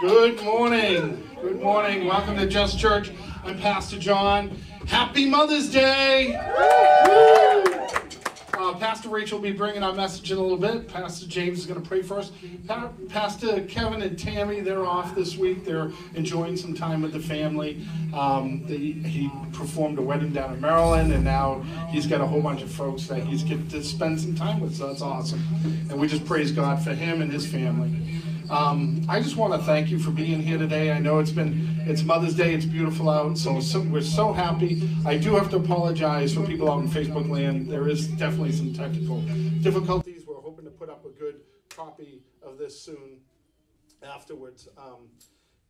Good morning. Good morning. Welcome to Just Church. I'm Pastor John. Happy Mother's Day. Uh, Pastor Rachel will be bringing our message in a little bit. Pastor James is going to pray for us. Pa- Pastor Kevin and Tammy, they're off this week. They're enjoying some time with the family. Um, he performed a wedding down in Maryland, and now he's got a whole bunch of folks that he's getting to spend some time with. So that's awesome. And we just praise God for him and his family. Um, I just want to thank you for being here today. I know it's been it's Mother's Day. It's beautiful out, so, so we're so happy. I do have to apologize for people out in Facebook land. There is definitely some technical difficulties. We're hoping to put up a good copy of this soon afterwards. Um,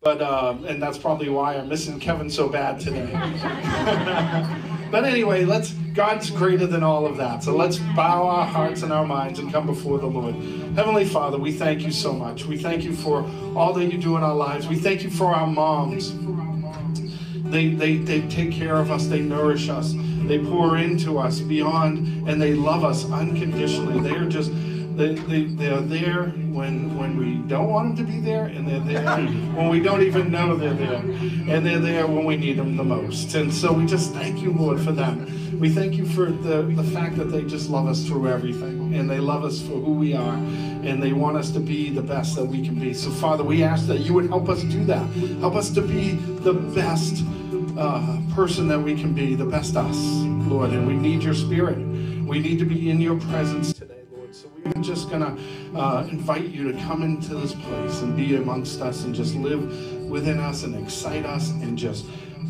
but um, and that's probably why I'm missing Kevin so bad today. but anyway, let's God's greater than all of that. So let's bow our hearts and our minds and come before the Lord. Heavenly Father, we thank you so much. We thank you for all that you do in our lives. We thank you for our moms. They, they, they take care of us, they nourish us, they pour into us beyond, and they love us unconditionally. They are just they, they, they're there when when we don't want them to be there, and they're there when we don't even know they're there, and they're there when we need them the most. And so we just thank you, Lord, for them. We thank you for the, the fact that they just love us through everything, and they love us for who we are, and they want us to be the best that we can be. So, Father, we ask that you would help us do that. Help us to be the best uh, person that we can be, the best us, Lord. And we need your spirit. We need to be in your presence Lord. Just going to uh, invite you to come into this place and be amongst us and just live within us and excite us and just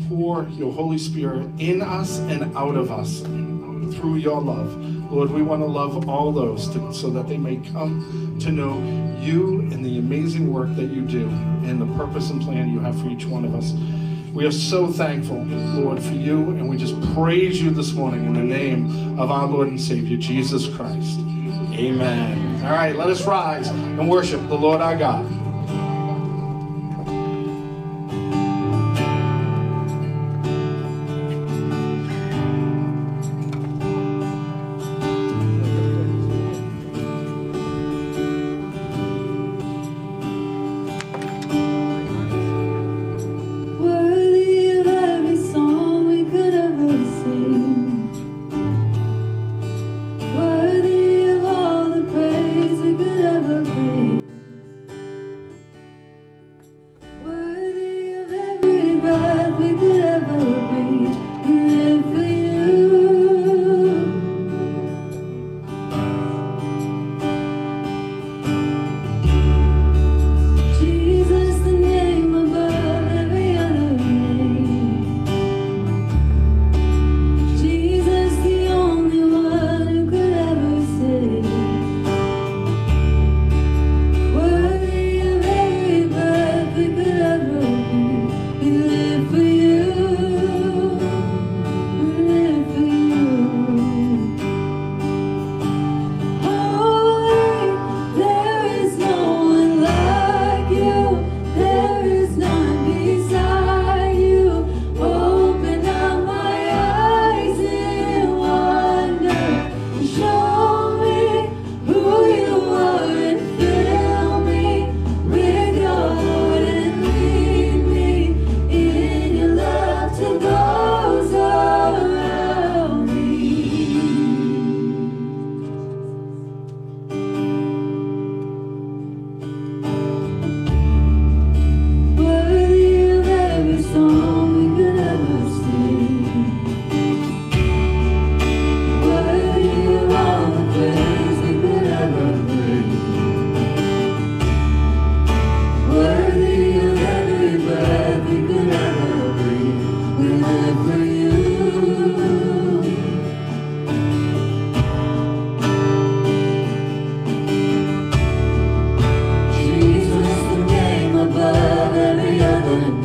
pour your Holy Spirit in us and out of us through your love. Lord, we want to love all those to, so that they may come to know you and the amazing work that you do and the purpose and plan you have for each one of us. We are so thankful, Lord, for you, and we just praise you this morning in the name of our Lord and Savior, Jesus Christ. Amen. All right, let us rise and worship the Lord our God. heaven.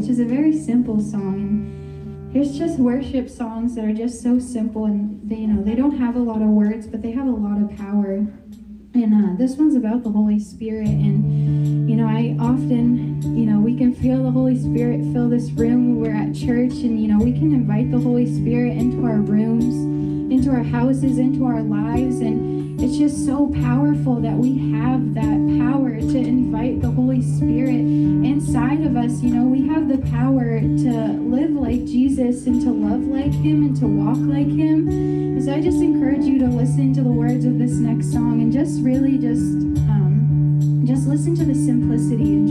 Which is a very simple song. And there's just worship songs that are just so simple and they, you know, they don't have a lot of words, but they have a lot of power. And uh, this one's about the Holy Spirit. And, you know, I often, you know, we can feel the Holy Spirit fill this room when we're at church. And, you know, we can invite the Holy Spirit into our rooms, into our houses, into our lives. And it's just so powerful that we have that power to invite the Holy Spirit inside of us. You know, we have the power to live like Jesus and to love like Him and to walk like Him. And so I just encourage you to listen to the words of this next song and just really just um, just listen to the simplicity and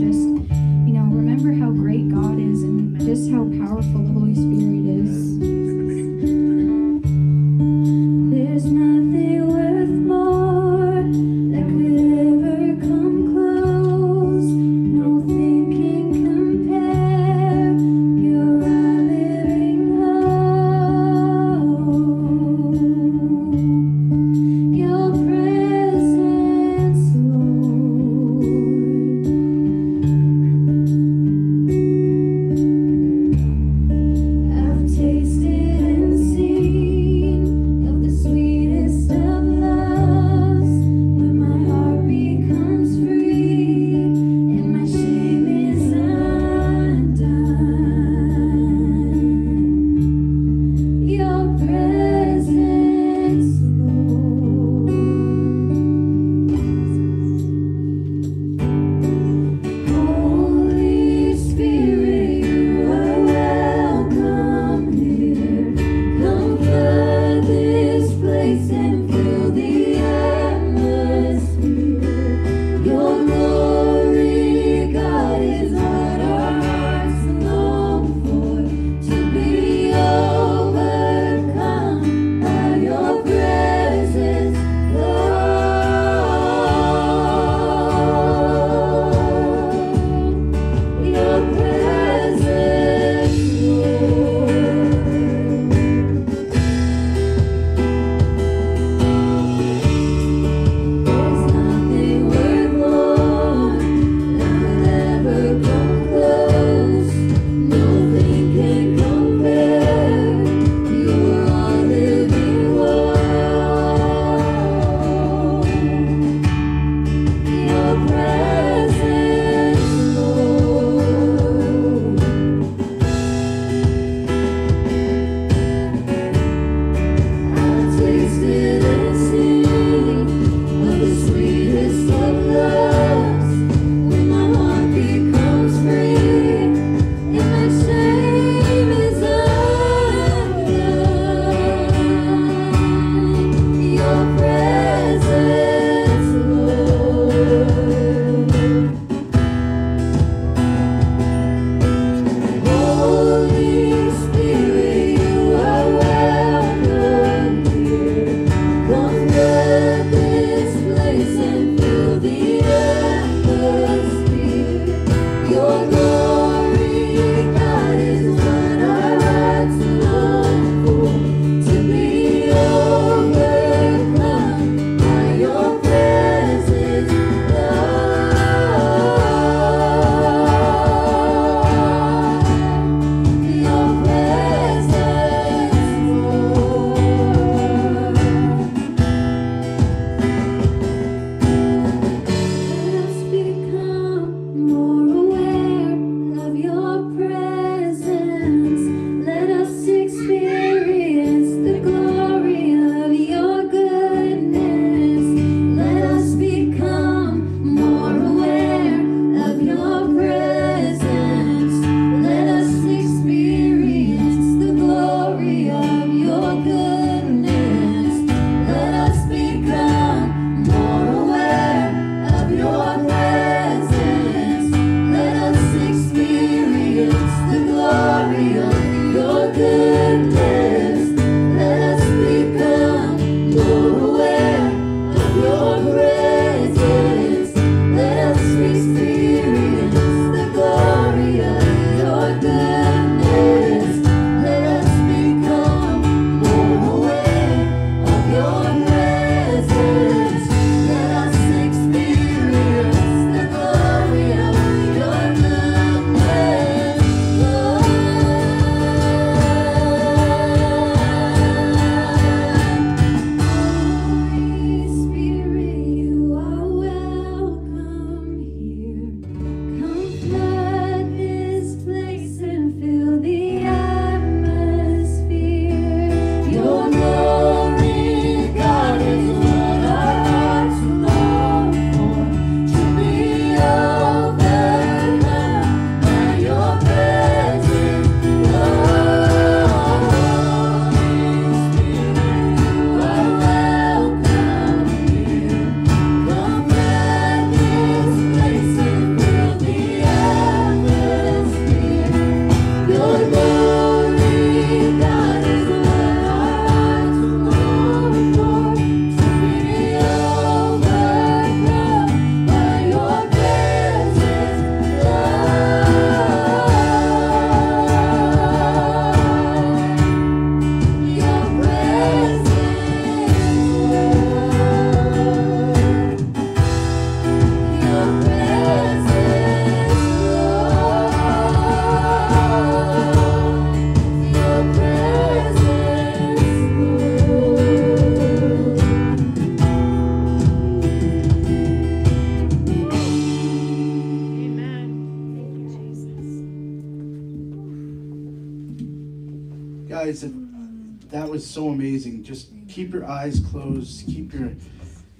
eyes closed. Keep your,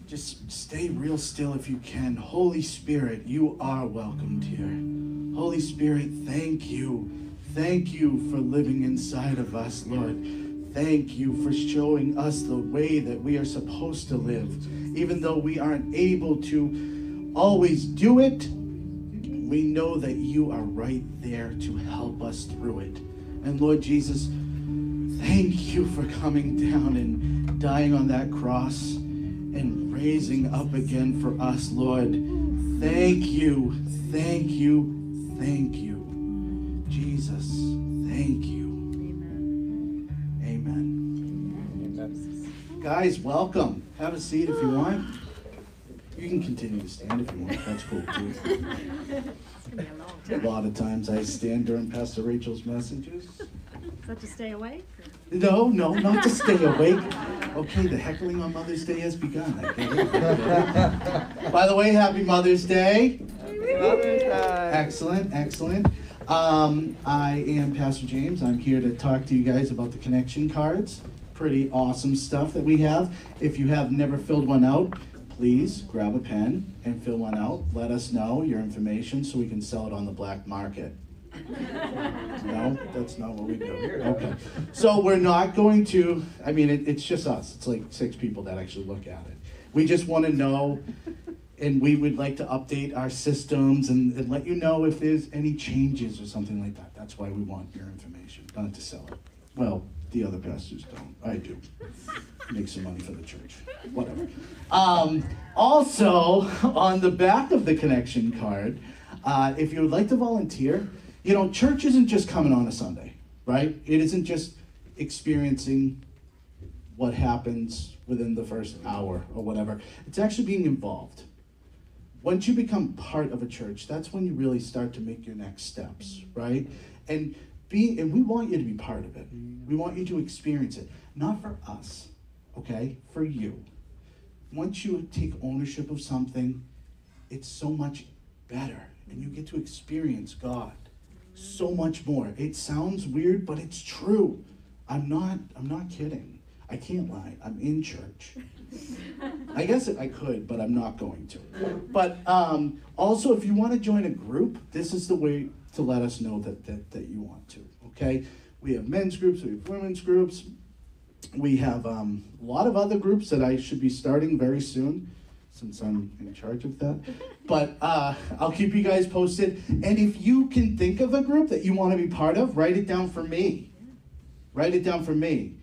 just stay real still if you can. Holy Spirit, you are welcomed here. Holy Spirit, thank you. Thank you for living inside of us, Lord. Thank you for showing us the way that we are supposed to live. Even though we aren't able to always do it, we know that you are right there to help us through it. And Lord Jesus, thank you for coming down and dying on that cross and raising up again for us, Lord. Thank you, thank you, thank you. Jesus, thank you. Amen. Amen. Amen. Guys, welcome. Have a seat if you want. You can continue to stand if you want. That's cool too. A lot of times I stand during Pastor Rachel's messages. So to stay awake? No, no, not to stay awake. Okay, the heckling on Mother's Day has begun. By the way, happy Mother's Day. Excellent, excellent. Um, I am Pastor James. I'm here to talk to you guys about the connection cards. Pretty awesome stuff that we have. If you have never filled one out, please grab a pen and fill one out. Let us know your information so we can sell it on the black market. No, that's not what we do. Here. Okay. So we're not going to, I mean, it, it's just us. It's like six people that actually look at it. We just want to know, and we would like to update our systems and, and let you know if there's any changes or something like that. That's why we want your information, not to sell it. Well, the other pastors don't. I do. Make some money for the church. Whatever. Um, also, on the back of the connection card, uh, if you would like to volunteer, you know, church isn't just coming on a Sunday, right? It isn't just experiencing what happens within the first hour or whatever. It's actually being involved. Once you become part of a church, that's when you really start to make your next steps, right? And be and we want you to be part of it. We want you to experience it, not for us, okay? For you. Once you take ownership of something, it's so much better and you get to experience God so much more. It sounds weird, but it's true. I'm not I'm not kidding. I can't lie. I'm in church. I guess I could, but I'm not going to. But um, also, if you want to join a group, this is the way to let us know that, that, that you want to. Okay? We have men's groups, we have women's groups, we have um, a lot of other groups that I should be starting very soon since I'm in charge of that. But uh, I'll keep you guys posted. And if you can think of a group that you want to be part of, write it down for me. Write it down for me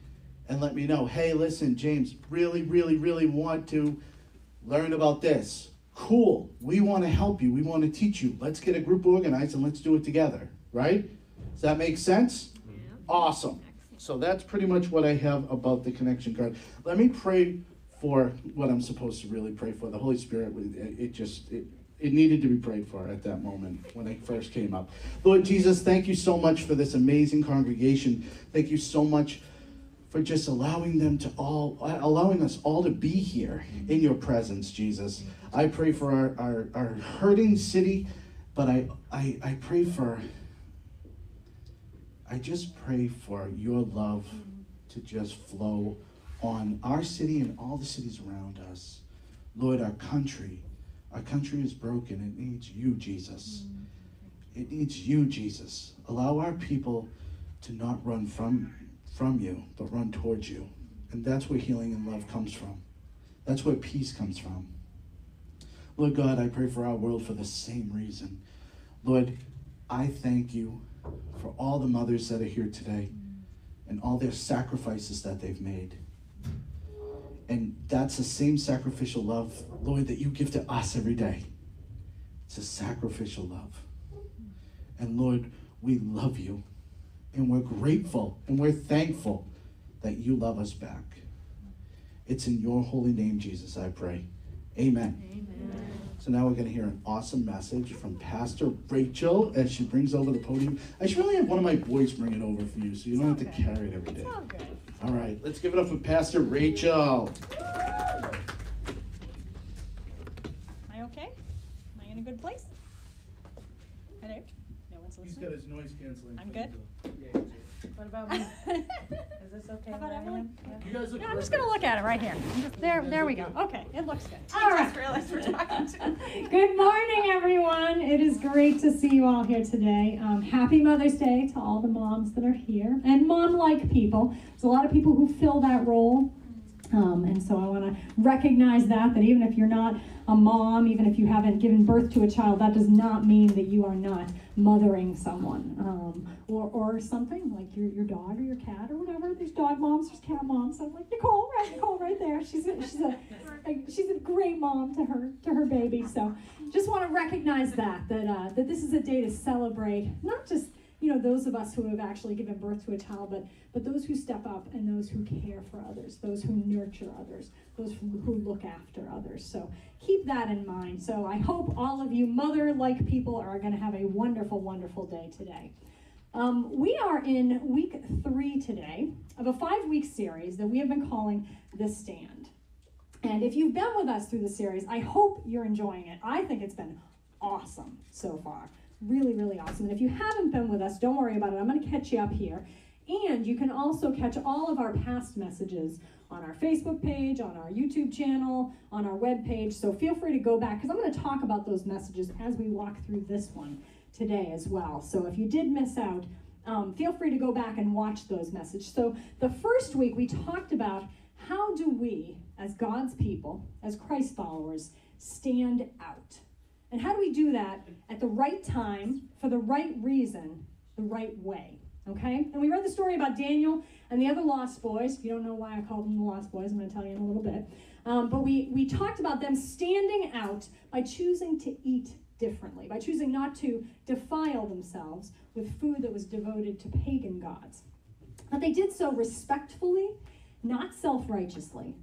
and let me know hey, listen, James, really, really, really want to learn about this. Cool. We want to help you. We want to teach you. Let's get a group organized and let's do it together. Right? Does that make sense? Awesome. So that's pretty much what I have about the connection card. Let me pray for what I'm supposed to really pray for. The Holy Spirit, it, it just, it, it needed to be prayed for at that moment when I first came up. Lord Jesus, thank you so much for this amazing congregation. Thank you so much for just allowing them to all, allowing us all to be here in your presence, Jesus. I pray for our, our, our hurting city, but I, I, I pray for, I just pray for your love to just flow on our city and all the cities around us. Lord, our country, our country is broken. It needs you, Jesus. It needs you, Jesus. Allow our people to not run from, from you, but run towards you. And that's where healing and love comes from. That's where peace comes from. Lord God, I pray for our world for the same reason. Lord, I thank you for all the mothers that are here today and all their sacrifices that they've made. And that's the same sacrificial love, Lord, that you give to us every day. It's a sacrificial love. And Lord, we love you. And we're grateful and we're thankful that you love us back. It's in your holy name, Jesus, I pray. Amen. Amen. So now we're going to hear an awesome message from Pastor Rachel as she brings over the podium. I should really have one of my boys bring it over for you so you don't have to Okay. carry it every day. It's all good. All right, let's give it up for Pastor Rachel. Am I okay? Am I in a good place? Hello? No one's listening? He's got his noise canceling. I'm good? What about me? Is this okay? How about where I Emily? am? Yeah. You guys look No, I'm just gonna look at it right here. Just- There, there we go. Okay, it looks good. I just realized we're talking to. Good morning, everyone. It is great to see you all here today. Um, happy Mother's Day to all the moms that are here and mom-like people. There's a lot of people who fill that role. Um, and so I want to recognize that, that even if you're not a mom, even if you haven't given birth to a child, that does not mean that you are not mothering someone. Um, or, or something like your, your dog or your cat or whatever. There's dog moms, there's cat moms. I'm like, Nicole, right, Nicole right there. She's a, she's a, a she's a great mom to her, to her baby. So just want to recognize that, that, uh, that this is a day to celebrate, not just you know those of us who have actually given birth to a child but but those who step up and those who care for others those who nurture others those who, look after others. So keep that in mind. So i hope all of you mother like people are going to have a wonderful wonderful day today. Um, we are in week three today of a five week series that we have been calling the stand. And if you've been with us through the series i hope you're enjoying it. I think it's been awesome so far really, really awesome. And if you haven't been with us, don't worry about it. I'm going to catch you up here. And you can also catch all of our past messages on our Facebook page, on our YouTube channel, on our web page. So feel free to go back because I'm going to talk about those messages as we walk through this one today as well. So if you did miss out, um, feel free to go back and watch those messages. So the first week we talked about how do we, as God's people, as Christ followers, stand out. And how do we do that at the right time, for the right reason, the right way? Okay? And we read the story about Daniel and the other Lost Boys. If you don't know why I called them the Lost Boys, I'm going to tell you in a little bit. Um, but we, we talked about them standing out by choosing to eat differently, by choosing not to defile themselves with food that was devoted to pagan gods. But they did so respectfully, not self righteously,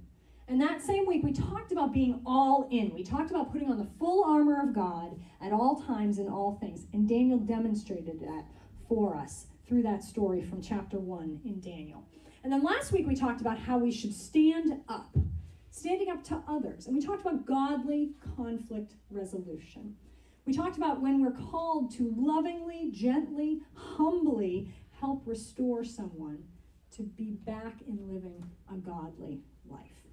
and that same week, we talked about being all in. We talked about putting on the full armor of God at all times in all things. And Daniel demonstrated that for us through that story from chapter 1 in Daniel. And then last week, we talked about how we should stand up, standing up to others. And we talked about godly conflict resolution. We talked about when we're called to lovingly, gently, humbly help restore someone to be back in living a godly life.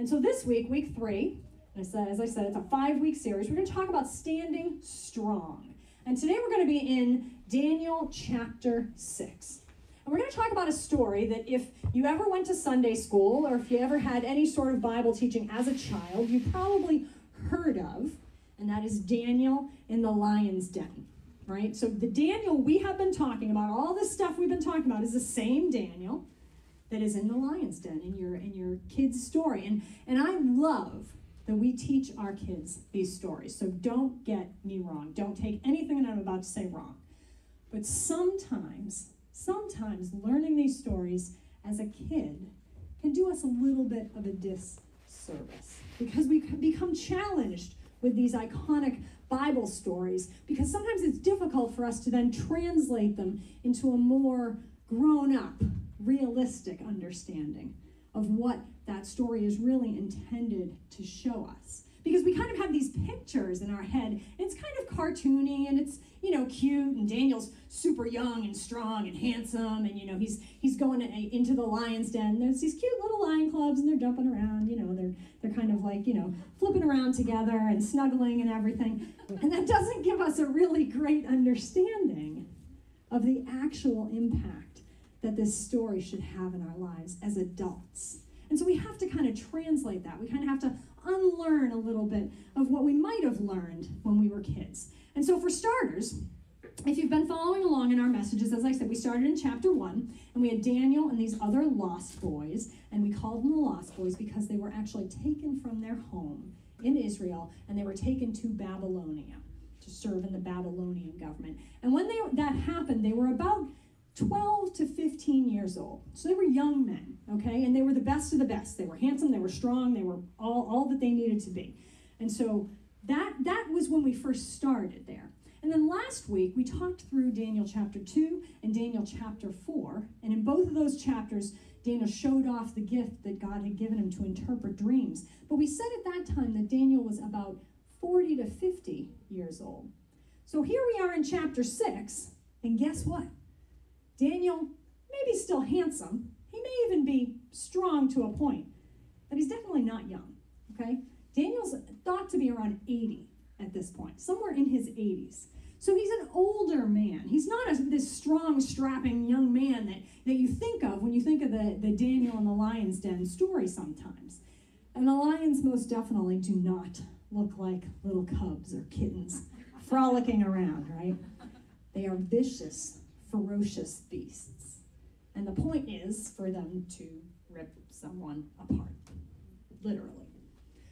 And so this week, week three, I said, as I said, it's a five week series. We're going to talk about standing strong. And today we're going to be in Daniel chapter 6. And we're going to talk about a story that if you ever went to Sunday school or if you ever had any sort of Bible teaching as a child, you probably heard of, and that is Daniel in the lion's den. Right? So the Daniel we have been talking about, all this stuff we've been talking about is the same Daniel that is in the lion's den in your in your kids story. And and i love that we teach our kids these stories. So don't get me wrong. Don't take anything that i'm about to say wrong. But sometimes sometimes learning these stories as a kid can do us a little bit of a disservice. Because we become challenged with these iconic bible stories. Because sometimes it's difficult for us to then translate them into a more grown up realistic understanding of what that story is really intended to show us. Because we kind of have these pictures in our head. It's kind of cartoony and it's, you know, cute and Daniel's super young and strong and handsome and you know, he's he's going into the lion's den. There's these cute little lion clubs and they're jumping around, you know, they're they're kind of like, you know, flipping around together and snuggling and everything. And that doesn't give us a really great understanding of the actual impact that this story should have in our lives as adults. And so we have to kind of translate that. We kind of have to unlearn a little bit of what we might have learned when we were kids. And so, for starters, if you've been following along in our messages, as I said, we started in chapter one, and we had Daniel and these other lost boys, and we called them the lost boys because they were actually taken from their home in Israel and they were taken to Babylonia to serve in the Babylonian government. And when they, that happened, they were about 12 to 15 years old. So they were young men, okay? And they were the best of the best. They were handsome, they were strong, they were all, all that they needed to be. And so that, that was when we first started there. And then last week, we talked through Daniel chapter 2 and Daniel chapter 4. And in both of those chapters, Daniel showed off the gift that God had given him to interpret dreams. But we said at that time that Daniel was about 40 to 50 years old. So here we are in chapter 6, and guess what? Daniel maybe still handsome. He may even be strong to a point, but he's definitely not young. Okay? Daniel's thought to be around 80 at this point, somewhere in his 80s. So he's an older man. He's not a, this strong, strapping young man that, that you think of when you think of the, the Daniel and the Lion's Den story sometimes. And the lions most definitely do not look like little cubs or kittens frolicking around, right? They are vicious, ferocious beasts. And the point is for them to rip someone apart, literally.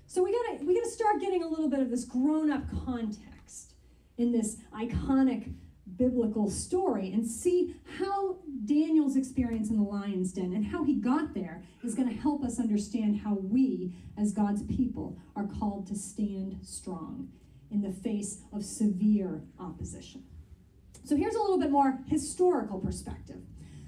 So we gotta we gotta start getting a little bit of this grown-up context in this iconic biblical story and see how Daniel's experience in the lion's den and how he got there is going to help us understand how we, as God's people, are called to stand strong in the face of severe opposition. So here's a little bit more historical perspective.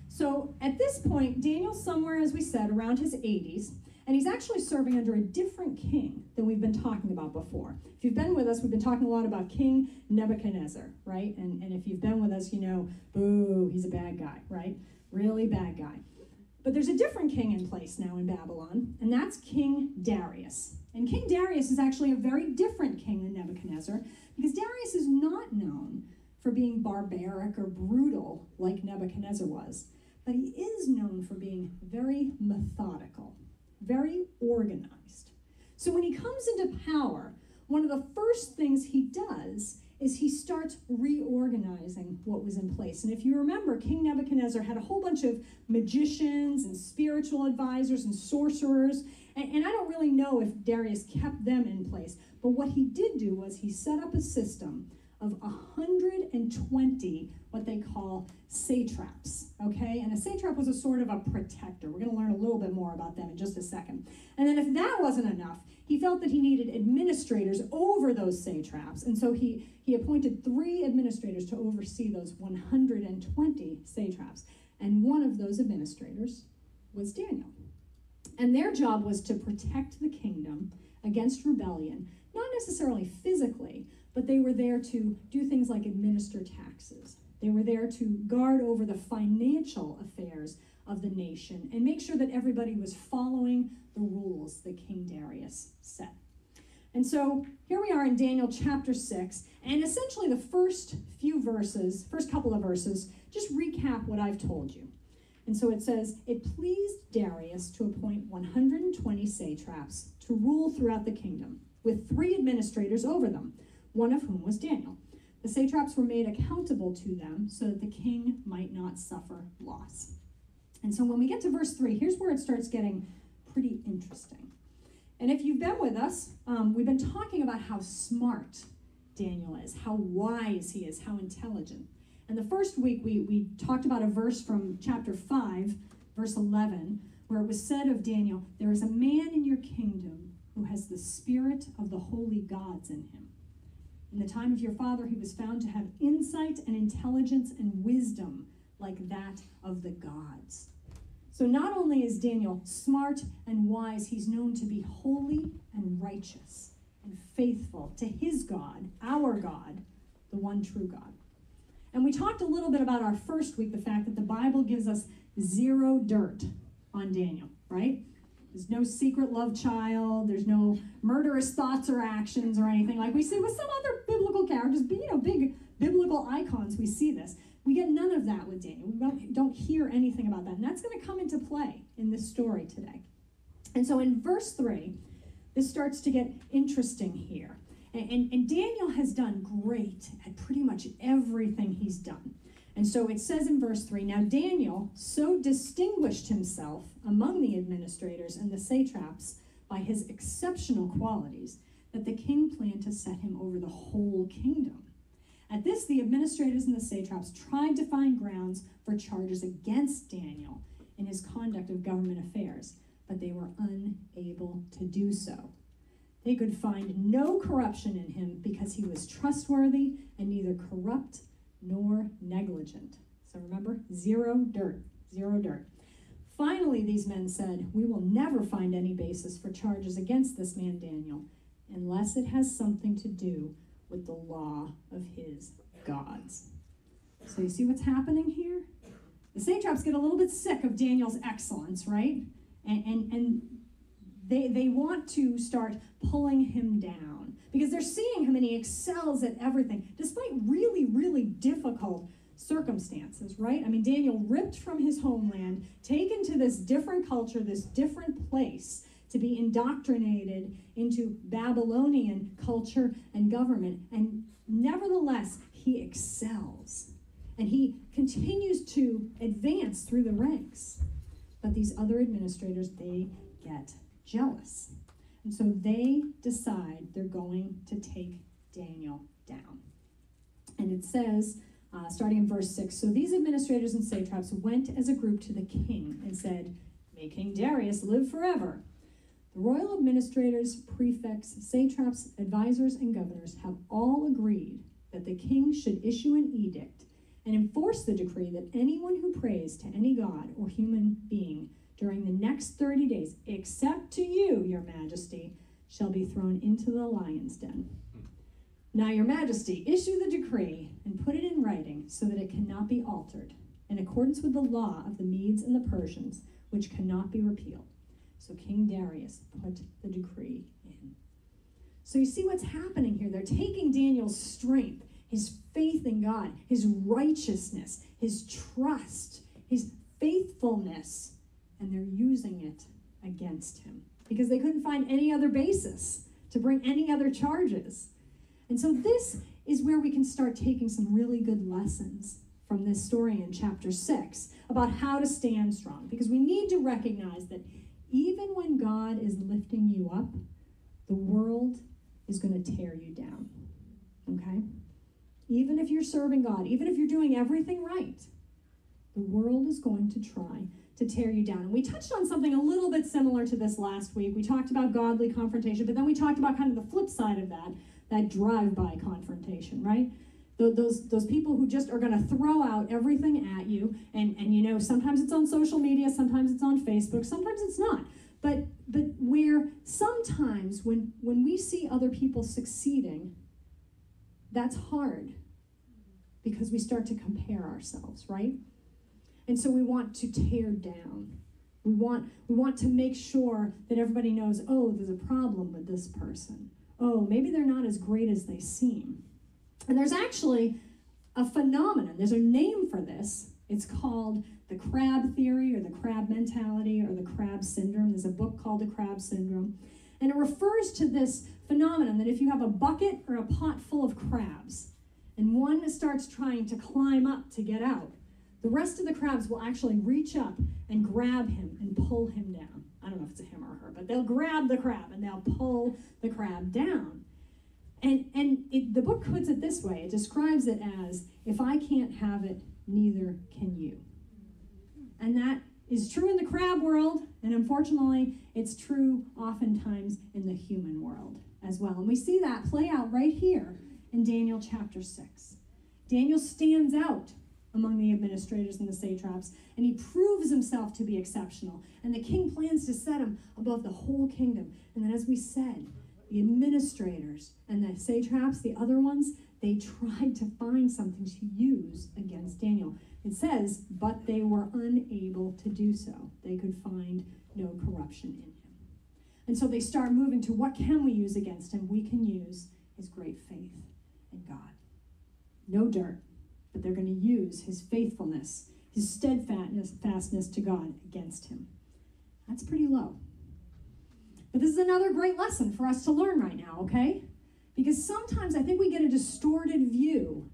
So at this point, Daniel's somewhere, as we said, around his 80s, and he's actually serving under a different king than we've been talking about before. If you've been with us, we've been talking a lot about King Nebuchadnezzar, right? And, and if you've been with us, you know, boo, he's a bad guy, right? Really bad guy. But there's a different king in place now in Babylon, and that's King Darius. And King Darius is actually a very different king than Nebuchadnezzar because Darius is not known for being barbaric or brutal like Nebuchadnezzar was, but he is known for being very methodical, very organized. So when he comes into power, one of the first things he does is he starts reorganizing what was in place. And if you remember, King Nebuchadnezzar had a whole bunch of magicians and spiritual advisors and sorcerers. And, and I don't really know if Darius kept them in place. But what he did do was he set up a system of 120 what they call satraps, okay? And a satrap was a sort of a protector. We're going to learn a little bit more about them in just a second. And then if that wasn't enough, he felt that he needed administrators over those satraps. And so he, he appointed three administrators to oversee those 120 satraps. And one of those administrators was Daniel. And their job was to protect the kingdom against rebellion, not necessarily physically, but they were there to do things like administer taxes. They were there to guard over the financial affairs of the nation and make sure that everybody was following the rules that King Darius set. And so here we are in Daniel chapter 6, and essentially the first few verses, first couple of verses, just recap what I've told you. And so it says, It pleased Darius to appoint 120 satraps to rule throughout the kingdom, with three administrators over them one of whom was Daniel. The satraps were made accountable to them so that the king might not suffer loss. And so when we get to verse 3, here's where it starts getting pretty interesting. And if you've been with us, um, we've been talking about how smart Daniel is, how wise he is, how intelligent. And the first week, we, we talked about a verse from chapter 5, verse 11, where it was said of Daniel, There is a man in your kingdom who has the spirit of the holy gods in him. In the time of your father, he was found to have insight and intelligence and wisdom like that of the gods. So not only is Daniel smart and wise, he's known to be holy and righteous and faithful to his God, our God, the one true God. And we talked a little bit about our first week, the fact that the Bible gives us zero dirt on Daniel, right? There's no secret love child. There's no murderous thoughts or actions or anything like we see with some other biblical characters. You know, big biblical icons. We see this. We get none of that with Daniel. We don't hear anything about that, and that's going to come into play in this story today. And so, in verse three, this starts to get interesting here. And, and, and Daniel has done great at pretty much everything he's done. And so it says in verse 3 Now Daniel so distinguished himself among the administrators and the satraps by his exceptional qualities that the king planned to set him over the whole kingdom. At this, the administrators and the satraps tried to find grounds for charges against Daniel in his conduct of government affairs, but they were unable to do so. They could find no corruption in him because he was trustworthy and neither corrupt nor negligent. So remember, zero dirt, zero dirt. Finally, these men said, We will never find any basis for charges against this man Daniel unless it has something to do with the law of his gods. So you see what's happening here? The satraps get a little bit sick of Daniel's excellence, right? And, and, and they, they want to start pulling him down because they're seeing him and he excels at everything despite really, really difficult circumstances, right? I mean, Daniel ripped from his homeland, taken to this different culture, this different place to be indoctrinated into Babylonian culture and government. And nevertheless, he excels and he continues to advance through the ranks. But these other administrators, they get jealous. And so they decide they're going to take Daniel down. And it says, uh, starting in verse 6 So these administrators and satraps went as a group to the king and said, May King Darius live forever. The royal administrators, prefects, satraps, advisors, and governors have all agreed that the king should issue an edict and enforce the decree that anyone who prays to any god or human being during the next 30 days, except to you, your majesty, shall be thrown into the lion's den. Now, your majesty, issue the decree and put it in writing so that it cannot be altered, in accordance with the law of the Medes and the Persians, which cannot be repealed. So King Darius put the decree in. So you see what's happening here. They're taking Daniel's strength, his faith in God, his righteousness, his trust, his faithfulness, and they're using it against him because they couldn't find any other basis to bring any other charges. And so this is where we can start taking some really good lessons from this story in chapter 6 about how to stand strong because we need to recognize that even when God is lifting you up, the world is going to tear you down. Okay? Even if you're serving God, even if you're doing everything right, the world is going to try to tear you down. And we touched on something a little bit similar to this last week. We talked about godly confrontation, but then we talked about kind of the flip side of that, that drive-by confrontation, right? Those, those people who just are going to throw out everything at you. And, and you know, sometimes it's on social media, sometimes it's on Facebook, sometimes it's not. But, but where sometimes when, when we see other people succeeding, that's hard because we start to compare ourselves, right? And so we want to tear down. We want, we want to make sure that everybody knows, oh, there's a problem with this person. Oh, maybe they're not as great as they seem. And there's actually a phenomenon, there's a name for this. It's called the crab theory or the crab mentality or the crab syndrome. There's a book called The Crab Syndrome. And it refers to this phenomenon that if you have a bucket or a pot full of crabs and one starts trying to climb up to get out, the rest of the crabs will actually reach up and grab him and pull him down. I don't know if it's a him or her, but they'll grab the crab and they'll pull the crab down. And, and it, the book puts it this way it describes it as if I can't have it, neither can you. And that is true in the crab world, and unfortunately, it's true oftentimes in the human world as well. And we see that play out right here in Daniel chapter 6. Daniel stands out among the administrators and the satraps, and he proves himself to be exceptional. And the king plans to set him above the whole kingdom. And then, as we said, the administrators and the satraps, the other ones, they tried to find something to use against Daniel. It says, but they were unable to do so. They could find no corruption in him. And so they start moving to what can we use against him? We can use his great faith in God. No dirt, but they're going to use his faithfulness, his steadfastness to God against him. That's pretty low. But this is another great lesson for us to learn right now, okay? Because sometimes I think we get a distorted view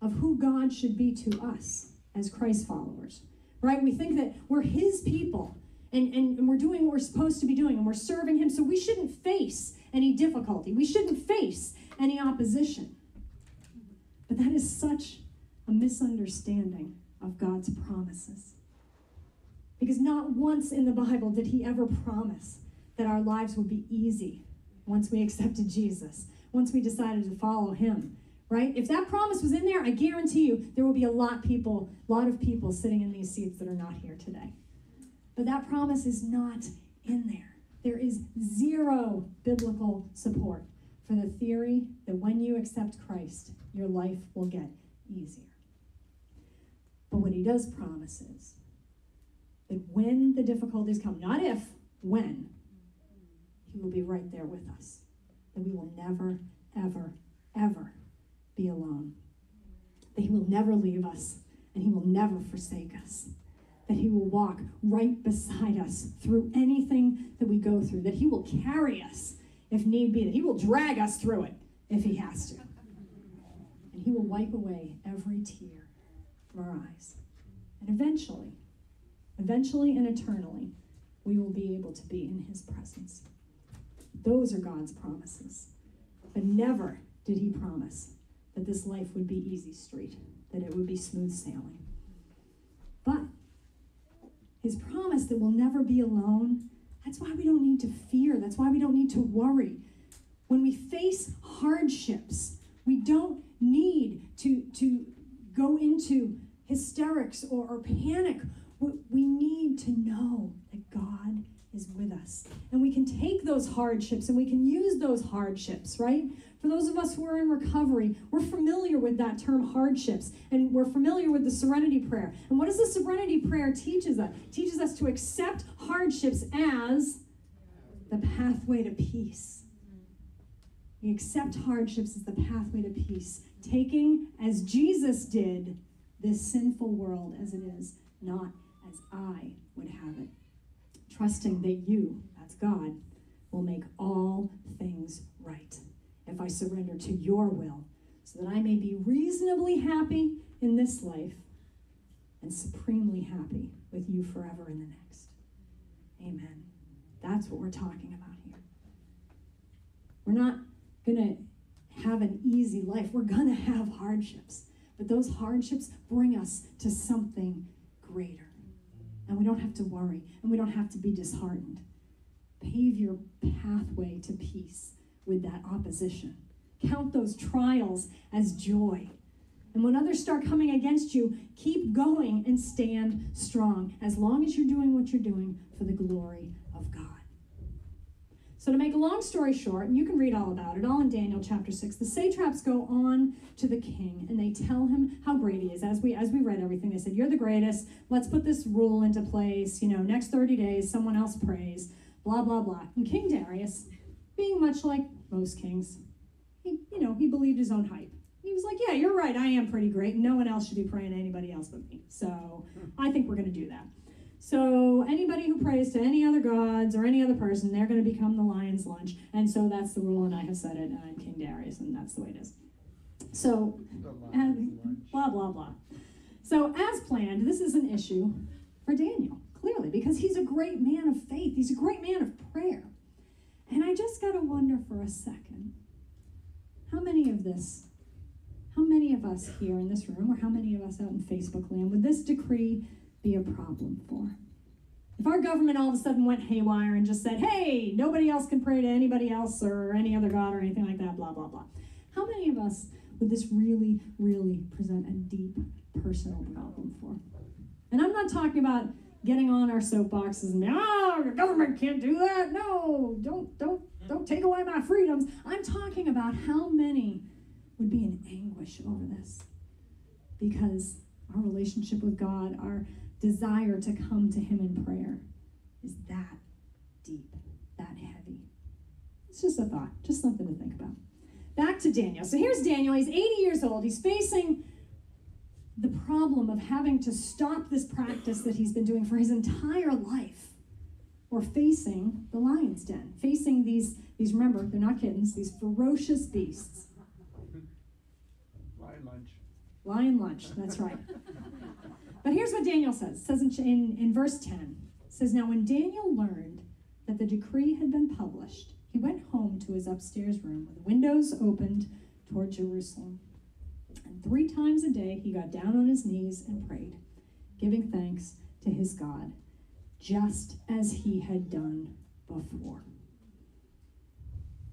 of who God should be to us as Christ followers, right? We think that we're his people and, and, and we're doing what we're supposed to be doing and we're serving him, so we shouldn't face any difficulty. We shouldn't face any opposition. But that is such a misunderstanding of God's promises. Because not once in the Bible did he ever promise that our lives would be easy once we accepted Jesus, once we decided to follow him. Right? If that promise was in there, I guarantee you there will be a lot people, a lot of people sitting in these seats that are not here today. But that promise is not in there. There is zero biblical support for the theory that when you accept Christ, your life will get easier. But what he does promise is that when the difficulties come, not if, when, he will be right there with us. That we will never, ever, ever be alone. That he will never leave us and he will never forsake us. That he will walk right beside us through anything that we go through. That he will carry us if need be. That he will drag us through it if he has to. And he will wipe away every tear from our eyes. And eventually, eventually and eternally, we will be able to be in his presence. Those are God's promises. But never did he promise that this life would be easy street, that it would be smooth sailing. But his promise that we'll never be alone, that's why we don't need to fear. That's why we don't need to worry. When we face hardships, we don't need to, to go into hysterics or, or panic. We, need to know that God is with us. And we can take those hardships and we can use those hardships, right? For those of us who are in recovery, we're familiar with that term hardships and we're familiar with the serenity prayer. And what does the serenity prayer teaches us? It teaches us to accept hardships as the pathway to peace. We accept hardships as the pathway to peace, taking as Jesus did this sinful world as it is, not as I would have it. Trusting that you, that's God, will make all things right if I surrender to your will, so that I may be reasonably happy in this life and supremely happy with you forever in the next. Amen. That's what we're talking about here. We're not going to have an easy life, we're going to have hardships. But those hardships bring us to something greater. And we don't have to worry, and we don't have to be disheartened. Pave your pathway to peace with that opposition. Count those trials as joy. And when others start coming against you, keep going and stand strong as long as you're doing what you're doing for the glory of God. So, to make a long story short, and you can read all about it, all in Daniel chapter 6, the satraps go on to the king and they tell him how great he is. As we as we read everything, they said, You're the greatest. Let's put this rule into place. You know, next 30 days, someone else prays, blah, blah, blah. And King Darius, being much like most kings, he, you know, he believed his own hype. He was like, Yeah, you're right, I am pretty great. No one else should be praying to anybody else but me. So hmm. I think we're gonna do that. So anybody who prays to any other gods or any other person, they're going to become the lion's lunch. And so that's the rule, and I have said it. and I'm King Darius, and that's the way it is. So, and uh, blah blah blah. So as planned, this is an issue for Daniel clearly because he's a great man of faith. He's a great man of prayer. And I just got to wonder for a second, how many of this, how many of us here in this room, or how many of us out in Facebook land, would this decree be a problem for. If our government all of a sudden went haywire and just said, hey, nobody else can pray to anybody else or any other God or anything like that, blah, blah, blah. How many of us would this really, really present a deep personal problem for? And I'm not talking about getting on our soapboxes and oh, the government can't do that. No, don't, don't, don't take away my freedoms. I'm talking about how many would be in anguish over this because our relationship with God, our desire to come to Him in prayer is that deep, that heavy. It's just a thought, just something to think about. Back to Daniel. So here's Daniel. He's 80 years old. He's facing the problem of having to stop this practice that he's been doing for his entire life. Or facing the lion's den, facing these, these remember, they're not kittens, these ferocious beasts. Lion lunch. Lion lunch, that's right. But here's what Daniel says. It says in, in, verse 10. It says, Now when Daniel learned that the decree had been published, he went home to his upstairs room with the windows opened toward Jerusalem. And three times a day he got down on his knees and prayed, giving thanks to his God, just as he had done before.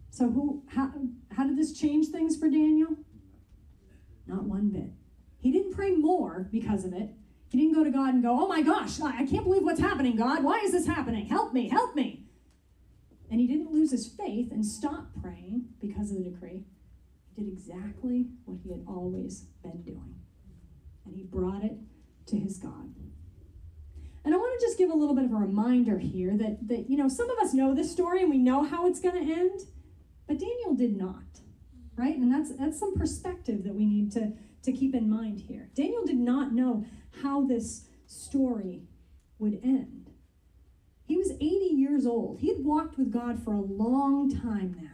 So who how, how did this change things for Daniel? Not one bit. He didn't pray more because of it. He didn't go to God and go, Oh my gosh, I can't believe what's happening, God. Why is this happening? Help me, help me. And he didn't lose his faith and stop praying because of the decree. He did exactly what he had always been doing. And he brought it to his God. And I want to just give a little bit of a reminder here that, that you know, some of us know this story and we know how it's going to end, but Daniel did not, right? And that's, that's some perspective that we need to, to keep in mind here. Daniel did not know how this story would end. He was 80 years old. He had walked with God for a long time now.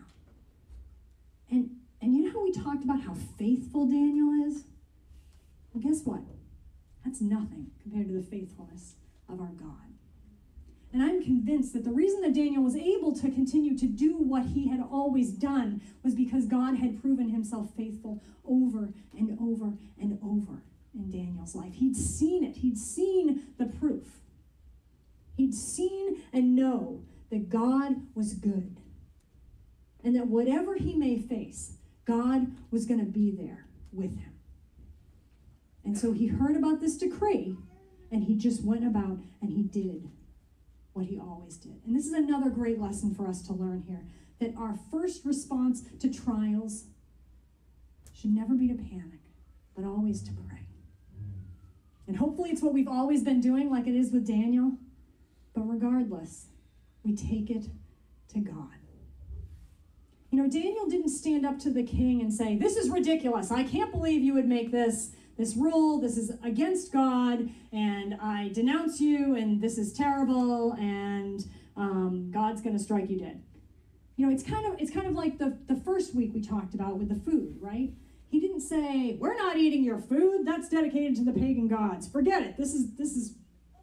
And, and you know how we talked about how faithful Daniel is? Well, guess what? That's nothing compared to the faithfulness of our God. And I'm convinced that the reason that Daniel was able to continue to do what he had always done was because God had proven himself faithful over and over and over in Daniel's life. He'd seen it, he'd seen the proof. He'd seen and know that God was good. And that whatever he may face, God was going to be there with him. And so he heard about this decree and he just went about and he did what he always did. And this is another great lesson for us to learn here that our first response to trials should never be to panic, but always to pray. And hopefully it's what we've always been doing, like it is with Daniel. But regardless, we take it to God. You know, Daniel didn't stand up to the king and say, This is ridiculous. I can't believe you would make this this rule. This is against God, and I denounce you, and this is terrible, and um, God's going to strike you dead. You know, it's kind of it's kind of like the the first week we talked about with the food, right? He didn't say, "We're not eating your food. That's dedicated to the pagan gods. Forget it. This is this is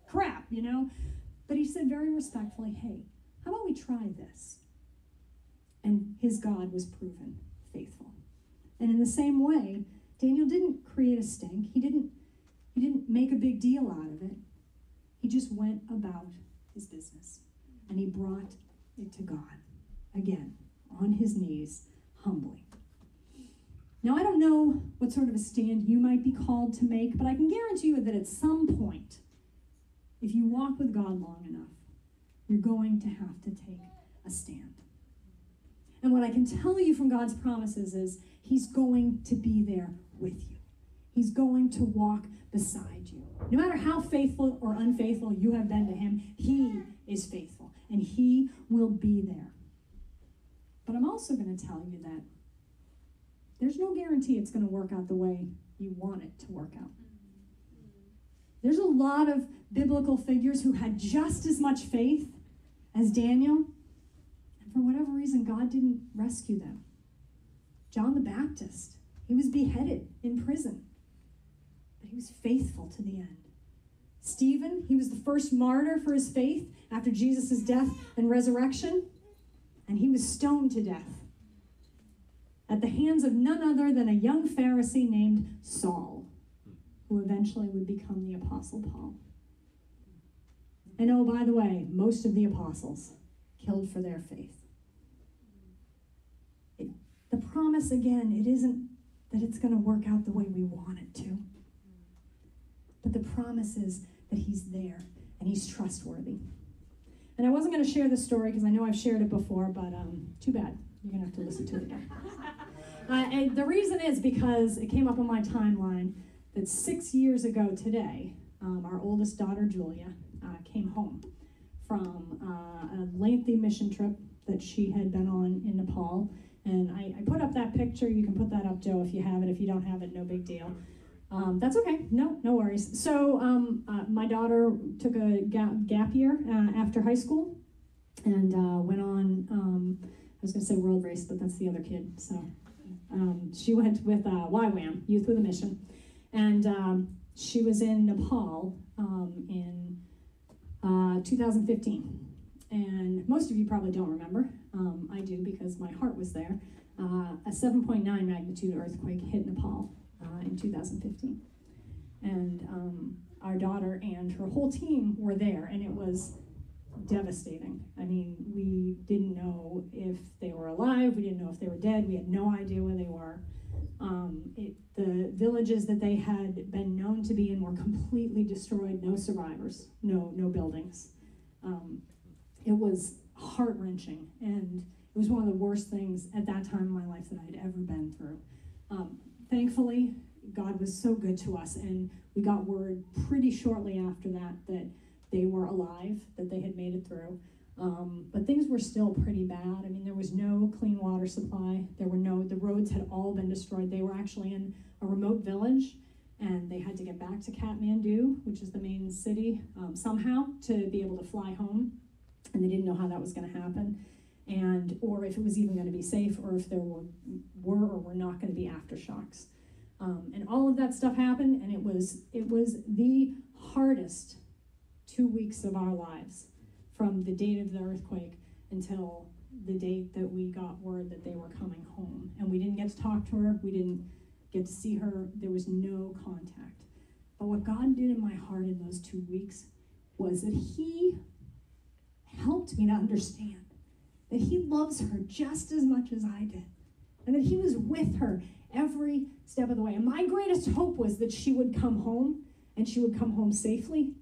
crap," you know. But he said very respectfully, "Hey, how about we try this?" And his God was proven faithful. And in the same way, Daniel didn't create a stink. He didn't he didn't make a big deal out of it. He just went about his business and he brought it to God. Again, on his knees, humbly. Now, I don't know what sort of a stand you might be called to make, but I can guarantee you that at some point, if you walk with God long enough, you're going to have to take a stand. And what I can tell you from God's promises is He's going to be there with you. He's going to walk beside you. No matter how faithful or unfaithful you have been to Him, He is faithful and He will be there. But I'm also going to tell you that there's no guarantee it's going to work out the way you want it to work out. There's a lot of biblical figures who had just as much faith as Daniel, and for whatever reason, God didn't rescue them. John the Baptist, he was beheaded in prison, but he was faithful to the end. Stephen, he was the first martyr for his faith after Jesus' death and resurrection, and he was stoned to death at the hands of none other than a young Pharisee named Saul, who eventually would become the Apostle Paul. And oh, by the way, most of the apostles killed for their faith. It, the promise, again, it isn't that it's going to work out the way we want it to. But the promise is that He's there and He's trustworthy. And I wasn't going to share this story because I know I've shared it before, but um, too bad. You're going to have to listen to it again. Uh, and the reason is because it came up on my timeline that six years ago today, um, our oldest daughter, Julia, uh, came home from uh, a lengthy mission trip that she had been on in Nepal. And I, I, put up that picture. You can put that up, Joe, if you have it. If you don't have it, no big deal. Um, that's okay. No, no worries. So um, uh, my daughter took a gap, gap year uh, after high school and uh, went on. Um, I was going to say world race, but that's the other kid. So um, she went with uh, YWAM, Youth with a Mission, and um, she was in Nepal um, in uh, 2015. And most of you probably don't remember. Um, I do because my heart was there. Uh, a 7.9 magnitude earthquake hit Nepal uh, in 2015. And um, our daughter and her whole team were there, and it was devastating. I mean, we didn't know if they were alive, we didn't know if they were dead, we had no idea where they were. Um, it, the villages that they had been known to be in were completely destroyed, no survivors, no, no buildings. Um, it was heart wrenching, and it was one of the worst things at that time in my life that I had ever been through. Um, thankfully, God was so good to us, and we got word pretty shortly after that that they were alive, that they had made it through. Um, but things were still pretty bad. I mean, there was no clean water supply. There were no, the roads had all been destroyed. They were actually in a remote village and they had to get back to Kathmandu, which is the main city, um, somehow to be able to fly home. And they didn't know how that was going to happen and or if it was even going to be safe or if there were, were or were not going to be aftershocks. Um, and all of that stuff happened and it was it was the hardest two weeks of our lives from the date of the earthquake until the date that we got word that they were coming home. And we didn't get to talk to her, we didn't get to see her, there was no contact. But what God did in my heart in those two weeks was that He helped me to understand that He loves her just as much as I did, and that He was with her every step of the way. And my greatest hope was that she would come home and she would come home safely.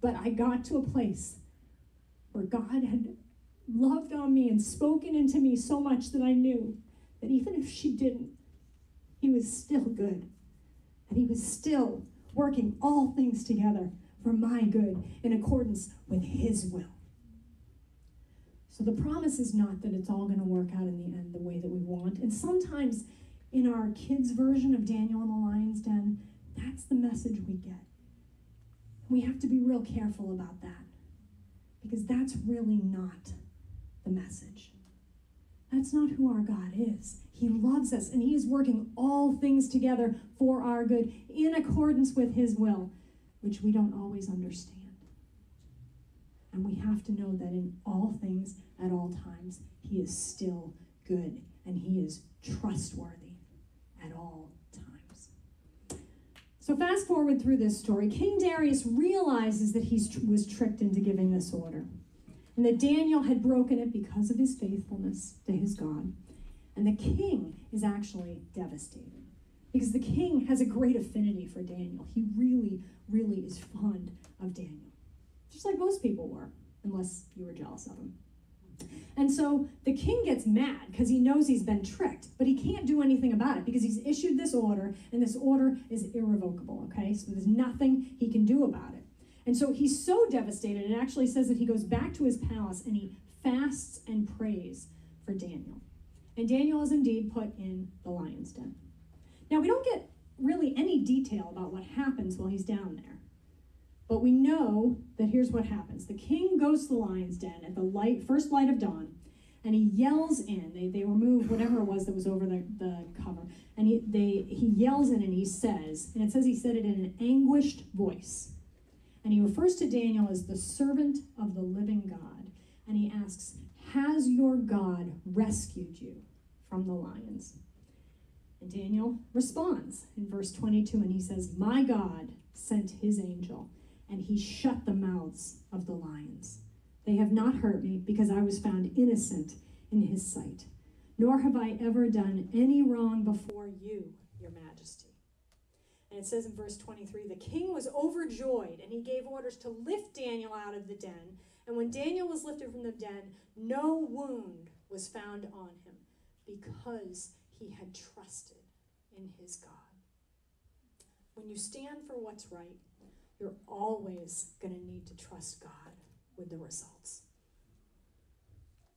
But I got to a place where God had loved on me and spoken into me so much that I knew that even if she didn't, He was still good. And He was still working all things together for my good in accordance with His will. So the promise is not that it's all going to work out in the end the way that we want. And sometimes in our kids' version of Daniel in the Lion's Den, that's the message we get. We have to be real careful about that because that's really not the message. That's not who our God is. He loves us and He is working all things together for our good in accordance with His will, which we don't always understand. And we have to know that in all things, at all times, He is still good and He is trustworthy at all times. So, fast forward through this story, King Darius realizes that he was tricked into giving this order and that Daniel had broken it because of his faithfulness to his God. And the king is actually devastated because the king has a great affinity for Daniel. He really, really is fond of Daniel, just like most people were, unless you were jealous of him. And so the king gets mad because he knows he's been tricked, but he can't do anything about it because he's issued this order, and this order is irrevocable, okay? So there's nothing he can do about it. And so he's so devastated, it actually says that he goes back to his palace and he fasts and prays for Daniel. And Daniel is indeed put in the lion's den. Now, we don't get really any detail about what happens while he's down there. But we know that here's what happens. The king goes to the lion's den at the light, first light of dawn, and he yells in. They, they remove whatever it was that was over the, the cover. And he, they, he yells in and he says, and it says he said it in an anguished voice. And he refers to Daniel as the servant of the living God. And he asks, Has your God rescued you from the lions? And Daniel responds in verse 22, and he says, My God sent his angel, and he shut the mouths of the lions. They have not hurt me because I was found innocent in his sight, nor have I ever done any wrong before you, your majesty. And it says in verse 23 the king was overjoyed, and he gave orders to lift Daniel out of the den. And when Daniel was lifted from the den, no wound was found on him because he had trusted in his God. When you stand for what's right, you're always going to need to trust God with the results.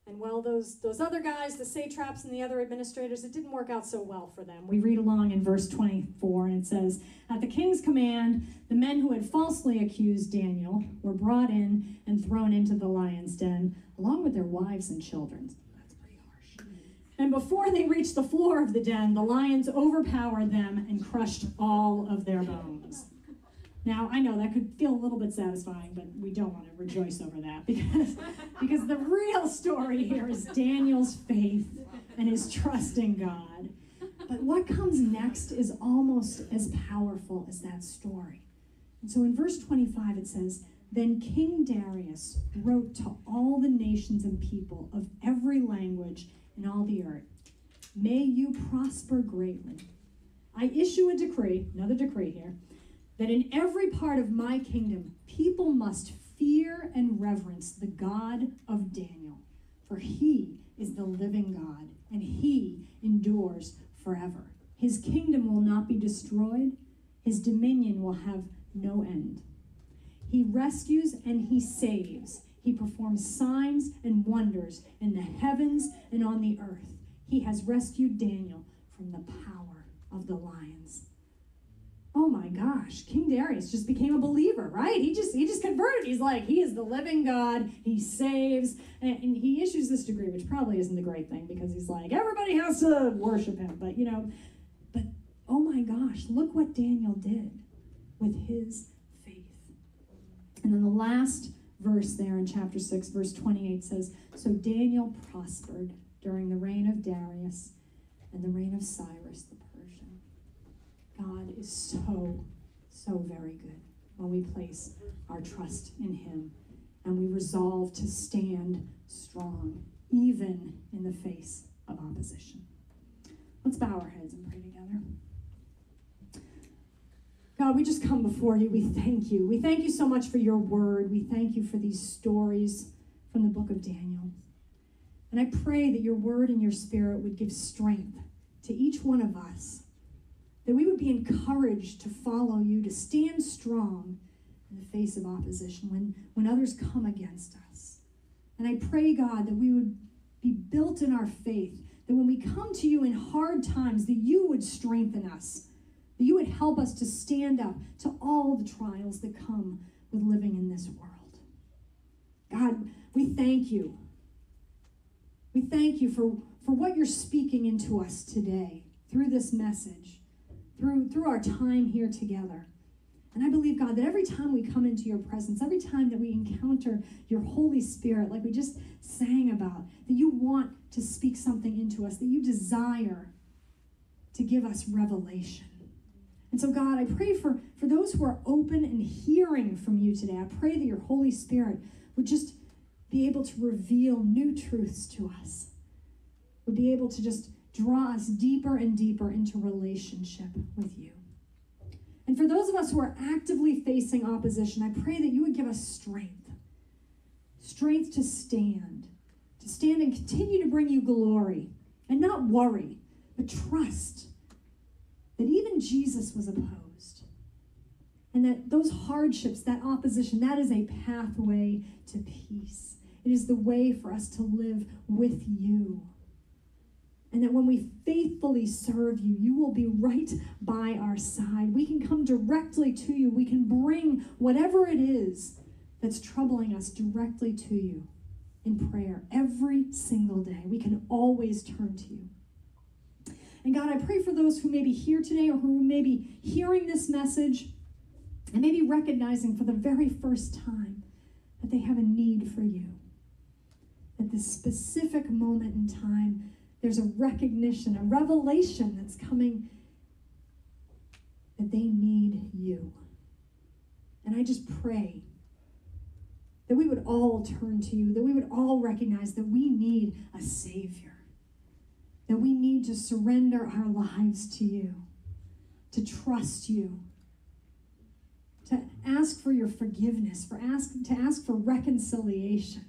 And while those, those other guys, the satraps and the other administrators, it didn't work out so well for them. We read along in verse 24, and it says At the king's command, the men who had falsely accused Daniel were brought in and thrown into the lion's den, along with their wives and children. That's pretty harsh. And before they reached the floor of the den, the lions overpowered them and crushed all of their bones. Now, I know that could feel a little bit satisfying, but we don't want to rejoice over that because, because the real story here is Daniel's faith and his trust in God. But what comes next is almost as powerful as that story. And so in verse 25 it says, Then King Darius wrote to all the nations and people of every language in all the earth, May you prosper greatly. I issue a decree, another decree here that in every part of my kingdom, people must fear and reverence the God of Daniel, for he is the living God, and he endures forever. His kingdom will not be destroyed, his dominion will have no end. He rescues and he saves. He performs signs and wonders in the heavens and on the earth. He has rescued Daniel from the power of the lions. Oh my gosh, King Darius just became a believer, right? He just he just converted. He's like, he is the living God. He saves, and, and he issues this degree, which probably isn't a great thing because he's like, everybody has to worship him. But you know, but oh my gosh, look what Daniel did with his faith. And then the last verse there in chapter 6, verse 28 says, So Daniel prospered during the reign of Darius and the reign of Cyrus the. God is so, so very good when we place our trust in Him and we resolve to stand strong, even in the face of opposition. Let's bow our heads and pray together. God, we just come before you. We thank you. We thank you so much for your word. We thank you for these stories from the book of Daniel. And I pray that your word and your spirit would give strength to each one of us, that we would be encouraged to follow you, to stand strong in the face of opposition when, when others come against us. And I pray, God, that we would be built in our faith, that when we come to you in hard times, that you would strengthen us that you would help us to stand up to all the trials that come with living in this world. God, we thank you. We thank you for, for what you're speaking into us today through this message, through, through our time here together. And I believe, God, that every time we come into your presence, every time that we encounter your Holy Spirit, like we just sang about, that you want to speak something into us, that you desire to give us revelation. And so, God, I pray for, for those who are open and hearing from you today. I pray that your Holy Spirit would just be able to reveal new truths to us, would be able to just draw us deeper and deeper into relationship with you. And for those of us who are actively facing opposition, I pray that you would give us strength strength to stand, to stand and continue to bring you glory, and not worry, but trust that even Jesus was opposed. And that those hardships, that opposition, that is a pathway to peace. It is the way for us to live with you. And that when we faithfully serve you, you will be right by our side. We can come directly to you. We can bring whatever it is that's troubling us directly to you in prayer every single day. We can always turn to you. And God, I pray for those who may be here today or who may be hearing this message and maybe recognizing for the very first time that they have a need for you. At this specific moment in time, there's a recognition, a revelation that's coming that they need you. And I just pray that we would all turn to you, that we would all recognize that we need a Savior that we need to surrender our lives to you, to trust you, to ask for your forgiveness, for ask to ask for reconciliation,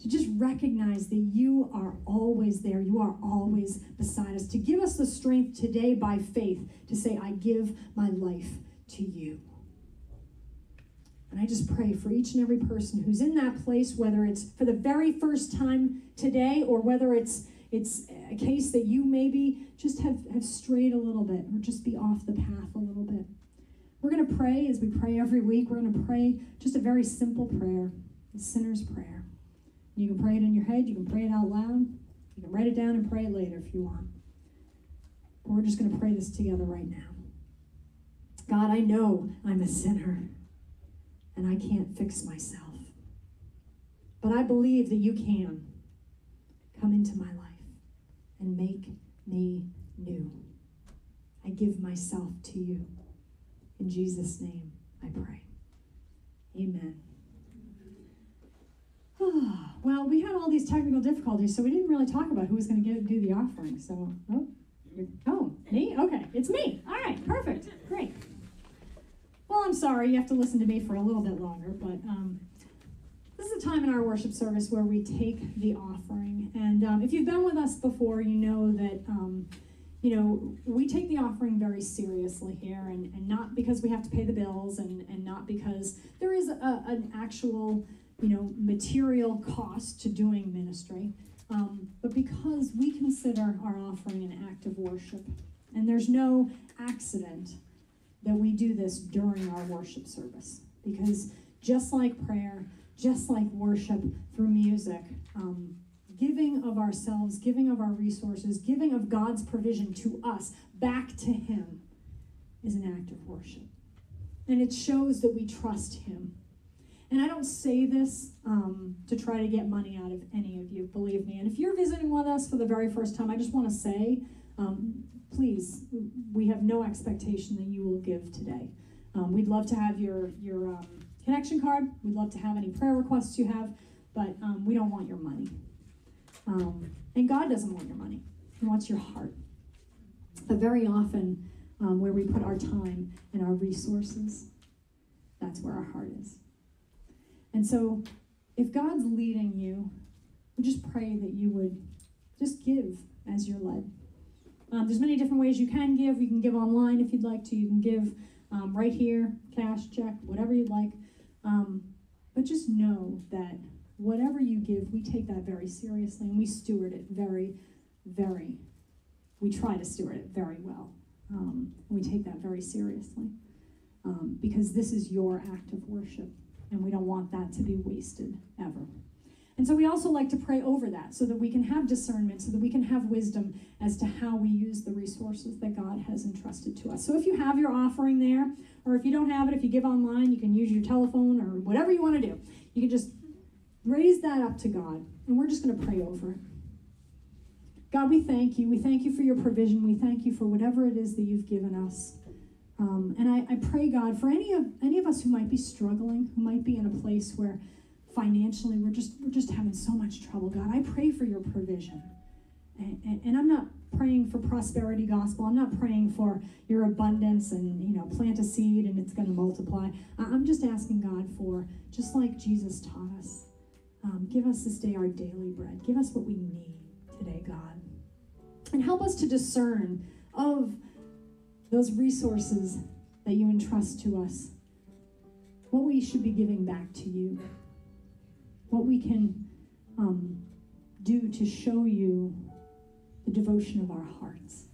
to just recognize that you are always there, you are always beside us, to give us the strength today by faith to say, I give my life to you. And I just pray for each and every person who's in that place, whether it's for the very first time today or whether it's it's a case that you maybe just have, have strayed a little bit or just be off the path a little bit. We're going to pray as we pray every week. We're going to pray just a very simple prayer, a sinner's prayer. You can pray it in your head, you can pray it out loud, you can write it down and pray it later if you want. But we're just going to pray this together right now. God, I know I'm a sinner and I can't fix myself. But I believe that you can come into my life and make me new. I give myself to you. In Jesus' name, I pray. Amen. well, we had all these technical difficulties, so we didn't really talk about who was going to do the offering. So, oh, oh, me? Okay, it's me. All right, perfect, great. Well, I'm sorry you have to listen to me for a little bit longer, but um, this is a time in our worship service where we take the offering. And um, if you've been with us before, you know that, um, you know, we take the offering very seriously here, and, and not because we have to pay the bills, and, and not because there is a, an actual, you know, material cost to doing ministry, um, but because we consider our offering an act of worship. And there's no accident that we do this during our worship service. Because just like prayer, just like worship through music, um, giving of ourselves, giving of our resources, giving of God's provision to us back to Him is an act of worship. And it shows that we trust Him. And I don't say this um, to try to get money out of any of you, believe me. And if you're visiting with us for the very first time, I just want to say, um, please, we have no expectation that you will give today. Um, we'd love to have your your um, connection card. We'd love to have any prayer requests you have, but um, we don't want your money. Um, and God doesn't want your money, He wants your heart. But very often, where we put our time and our resources, that's where our heart is. And so, if God's leading you, we just pray that you would just give as you're led. Um, there's many different ways you can give. You can give online if you'd like to. You can give um, right here, cash, check, whatever you'd like. Um, but just know that whatever you give, we take that very seriously and we steward it very, very, we try to steward it very well. Um, and we take that very seriously um, because this is your act of worship and we don't want that to be wasted ever. And so we also like to pray over that so that we can have discernment, so that we can have wisdom as to how we use the resources that God has entrusted to us. So if you have your offering there, or if you don't have it, if you give online, you can use your telephone or whatever you want to do. You can just raise that up to God, and we're just going to pray over it. God, we thank you. We thank you for your provision. We thank you for whatever it is that you've given us. Um, and I, I pray, God, for any of any of us who might be struggling, who might be in a place where financially we're just we're just having so much trouble god. I pray for your provision. And, and, and, i'm not praying for prosperity gospel. I'm not praying for your abundance and you know plant a seed and it's going to multiply i'm just asking god for just like jesus taught us um, give us this day our daily bread. Give us what we need today god. And help us to discern of those resources that you entrust to us what we should be giving back to you what we can um, do to show you the devotion of our hearts.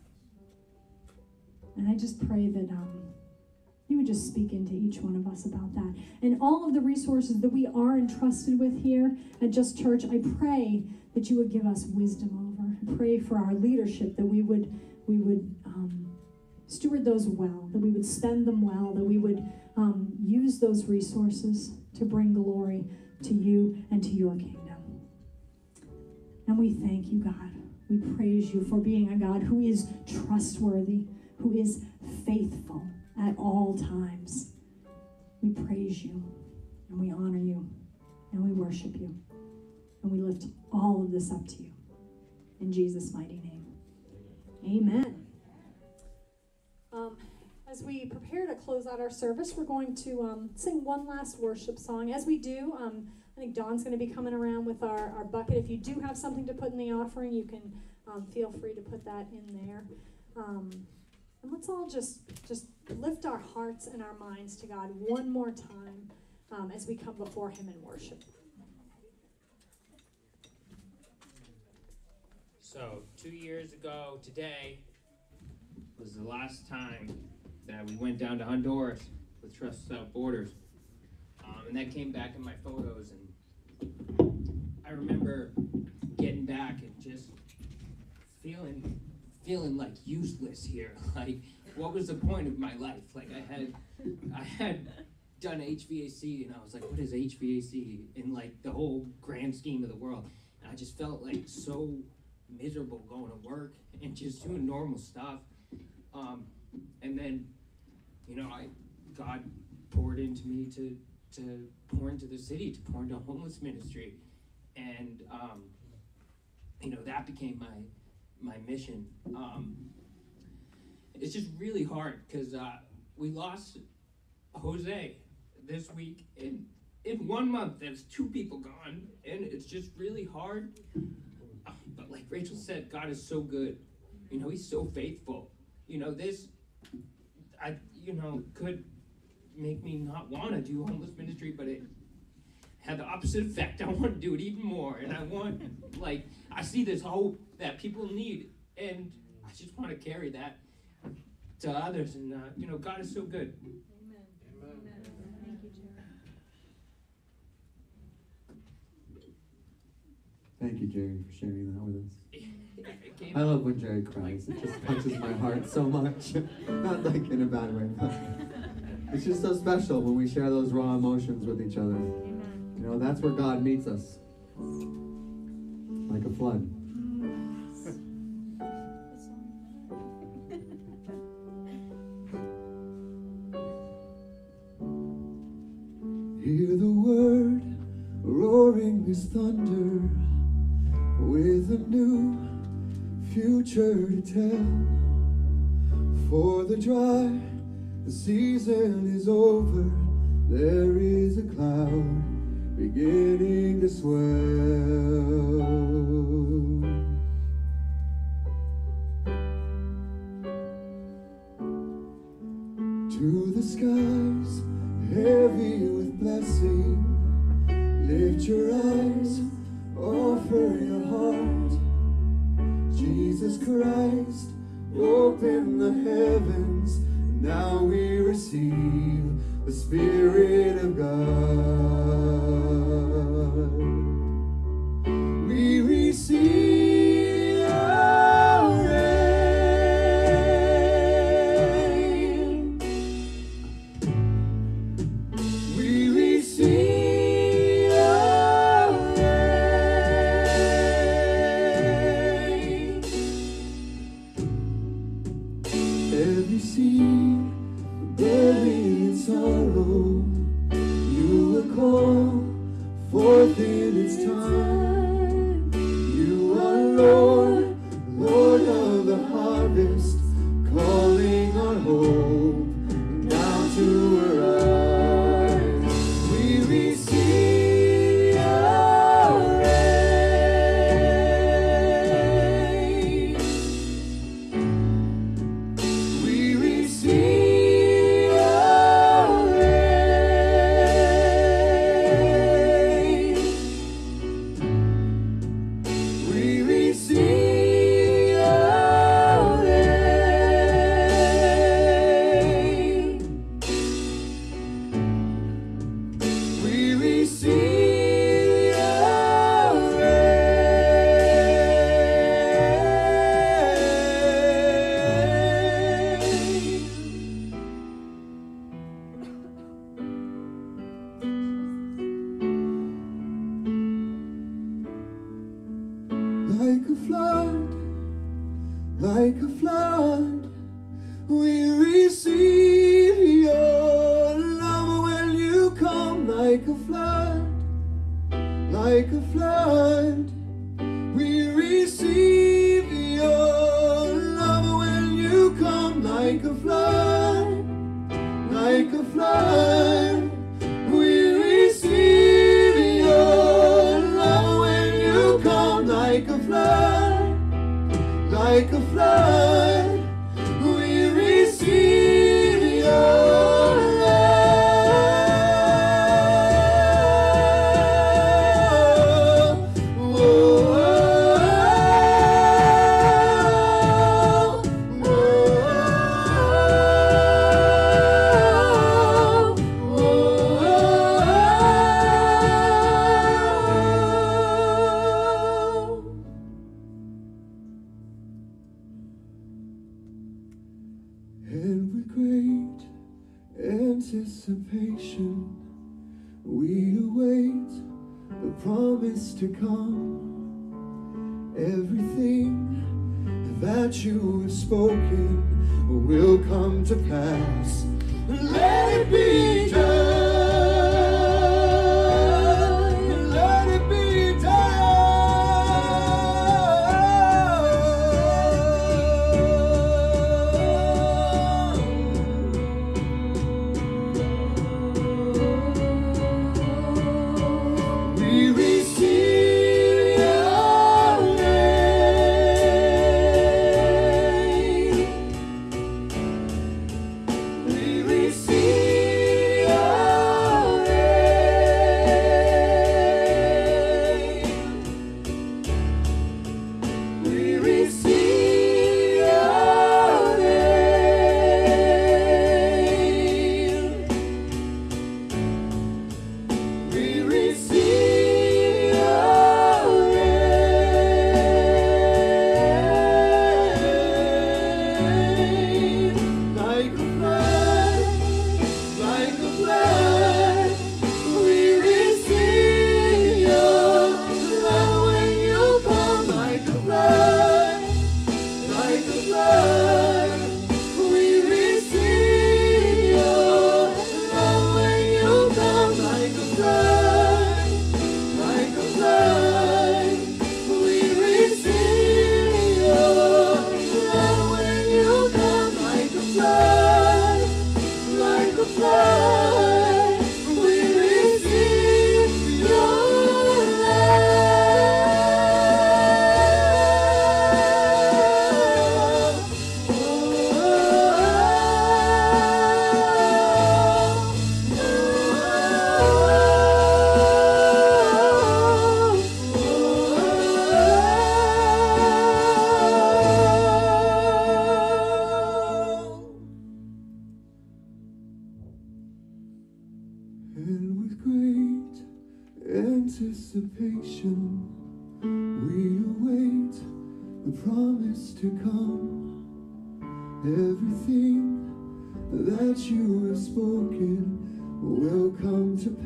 And I just pray that um, you would just speak into each one of us about that. And all of the resources that we are entrusted with here at Just Church, I pray that you would give us wisdom over. I pray for our leadership that we would we would um, steward those well, that we would spend them well, that we would um, use those resources to bring glory to you and to your kingdom. And we thank you, God. We praise you for being a God who is trustworthy, who is faithful at all times. We praise you and we honor you and we worship you. And we lift all of this up to you. In Jesus' mighty name. Amen. Um, as we prepare to close out our service, we're going to um, sing one last worship song. As we do, um, I think Don's going to be coming around with our, our bucket. If you do have something to put in the offering, you can um, feel free to put that in there. Um, and let's all just just lift our hearts and our minds to God one more time um, as we come before Him in worship. So, two years ago today was the last time that we went down to Honduras with Trust Without Borders. Um, and that came back in my photos. And I remember getting back and just feeling feeling like useless here. Like, what was the point of my life? Like, I had I had done HVAC, and I was like, what is HVAC in like the whole grand scheme of the world? And I just felt like so miserable going to work and just doing normal stuff. Um, and then, you know, I God poured into me to to pour into the city, to pour into homeless ministry, and um, you know that became my my mission. Um, it's just really hard because uh, we lost Jose this week in in one month. There's two people gone, and it's just really hard. But like Rachel said, God is so good, You know, he's so faithful. You know, this, I, you know, could make me not want to do homeless ministry, but it had the opposite effect. I want to do it even more, and I want, like, I see this hope that people need, and I just want to carry that to others. And uh, you know, God is so good. Amen. Amen. Amen. Thank you, Jerry. Thank you, Jerry, for sharing that with us. It came I love when Jerry cries. It just touches my heart so much. Not like in a bad way, but it's just so special when we share those raw emotions with each other. You know, that's where God meets us. Like a flood. Hear the word roaring as thunder to tell. For the dry the season is over, there is a cloud beginning to swell. To the skies, heavy with blessing, lift your eyes, offer Jesus Christ, open the heavens, now we receive the Spirit of God.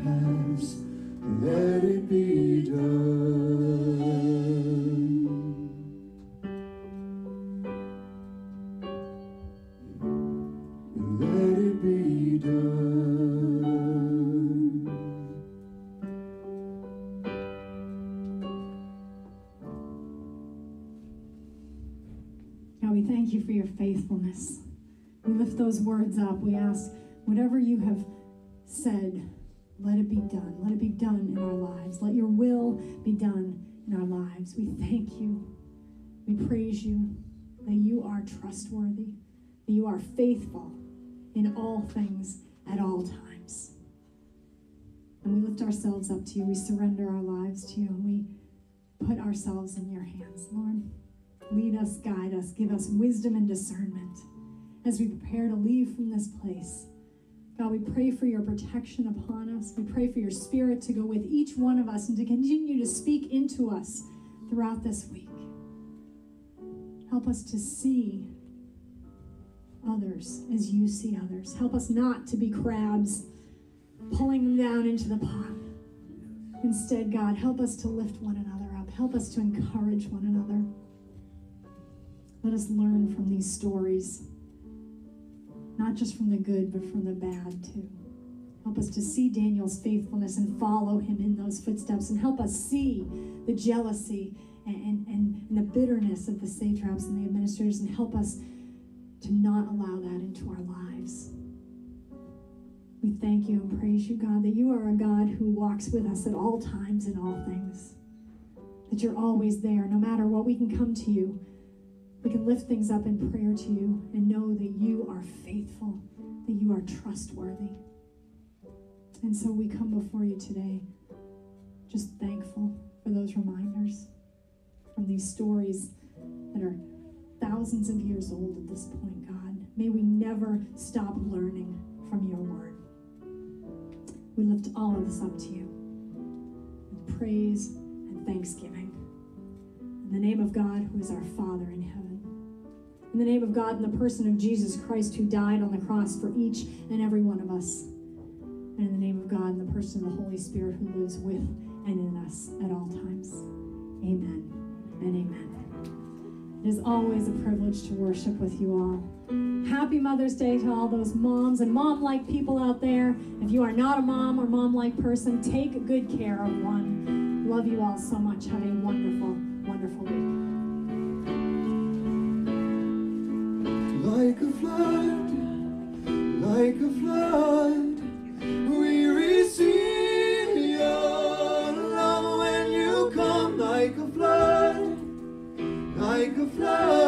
Pass. Let it be done. Let it be done. God, we thank you for your faithfulness. We lift those words up. We ask, whatever you have done. In our lives. Let your will be done in our lives. We thank you. We praise you that you are trustworthy, that you are faithful in all things at all times. And we lift ourselves up to you. We surrender our lives to you and we put ourselves in your hands, Lord. Lead us, guide us, give us wisdom and discernment as we prepare to leave from this place. God, we pray for your protection upon us. We pray for your spirit to go with each one of us and to continue to speak into us throughout this week. Help us to see others as you see others. Help us not to be crabs pulling them down into the pot. Instead, God, help us to lift one another up. Help us to encourage one another. Let us learn from these stories, not just from the good, but from the bad too. Help us to see Daniel's faithfulness and follow him in those footsteps, and help us see the jealousy and, and, and the bitterness of the satraps and the administrators, and help us to not allow that into our lives. We thank you and praise you, God, that you are a God who walks with us at all times in all things. That you're always there, no matter what, we can come to you. We can lift things up in prayer to you and know that you are faithful, that you are trustworthy. And so we come before you today just thankful for those reminders from these stories that are thousands of years old at this point, God. May we never stop learning from your word. We lift all of this up to you with praise and thanksgiving. In the name of God, who is our Father in heaven. In the name of God, and the person of Jesus Christ, who died on the cross for each and every one of us. And in the name of God, and the person of the Holy Spirit, who lives with and in us at all times. Amen and amen. It is always a privilege to worship with you all. Happy Mother's Day to all those moms and mom like people out there. If you are not a mom or mom like person, take good care of one. Love you all so much. Have a wonderful, wonderful week. Like a flood, we receive your love when you come. Like a flood, like a flood,